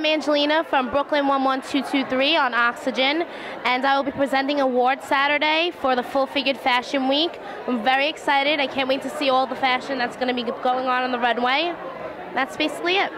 I'm Angelina from Brooklyn 11223 on Oxygen, and I will be presenting awards Saturday for the Full Figured Fashion Week. I'm very excited. I can't wait to see all the fashion that's going to be going on on the runway. That's basically it.